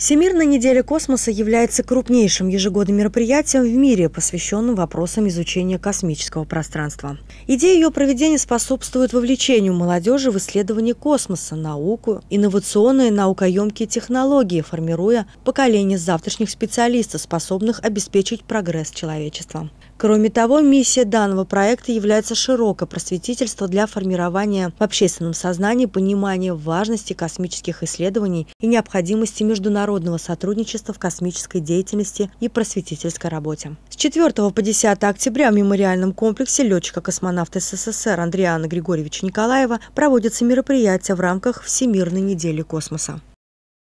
Всемирная неделя космоса является крупнейшим ежегодным мероприятием в мире, посвященным вопросам изучения космического пространства. Идея ее проведения способствует вовлечению молодежи в исследование космоса, науку, инновационные наукоемкие технологии, формируя поколение завтрашних специалистов, способных обеспечить прогресс человечества. Кроме того, миссия данного проекта является широкое просветительство для формирования в общественном сознании понимания важности космических исследований и необходимости международного сотрудничества в космической деятельности и просветительской работе. С 4 по 10 октября в мемориальном комплексе летчика-космонавта СССР Андриана Григорьевича Николаева проводятся мероприятия в рамках Всемирной недели космоса.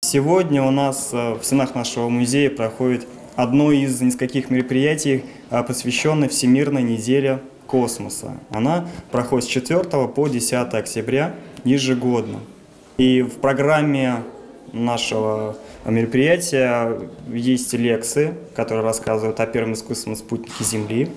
Сегодня у нас э, в стенах нашего музея проходит одно из нескольких мероприятий, а, посвященное Всемирной неделе космоса. Она проходит с 4 по 10 октября ежегодно. И в программе нашего мероприятия есть лекции, которые рассказывают о первом искусственном спутнике Земли,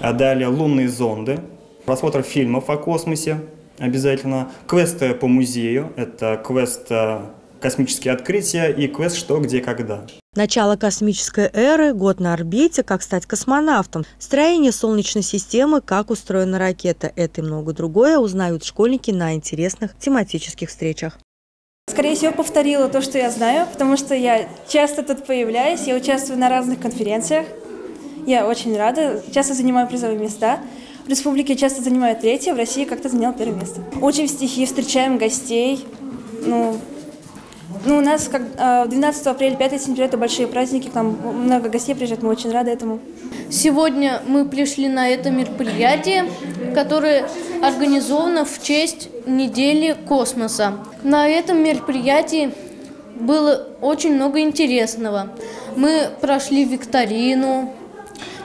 а далее лунные зонды, просмотр фильмов о космосе обязательно, квесты по музею, это квест э, «Космические открытия» и квест «Что, где, когда». Начало космической эры, год на орбите, как стать космонавтом, строение Солнечной системы, как устроена ракета. Это и много другое узнают школьники на интересных тематических встречах. Скорее всего, повторила то, что я знаю, потому что я часто тут появляюсь, я участвую на разных конференциях. Я очень рада, часто занимаю призовые места. В республике часто занимаю третье, в России как-то занял первое место. Учим стихи, встречаем гостей. Ну, ну, у нас как 12 а, апреля, 5 сентября это большие праздники, к нам много гостей приезжает, мы очень рады этому. Сегодня мы пришли на это мероприятие, которое организовано в честь недели космоса. На этом мероприятии было очень много интересного. Мы прошли викторину,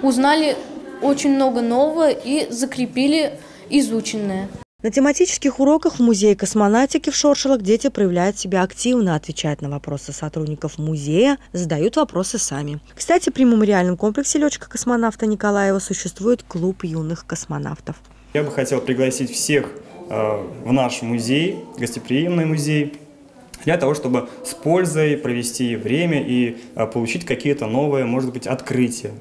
узнали очень много нового и закрепили изученное. На тематических уроках в Музее космонавтики в Шоршилах дети проявляют себя активно, отвечают на вопросы сотрудников музея, задают вопросы сами. Кстати, при мемориальном комплексе летчика-космонавта Николаева существует клуб юных космонавтов. Я бы хотел пригласить всех э, в наш музей, гостеприимный музей, для того, чтобы с пользой провести время и э, получить какие-то новые, может быть, открытия.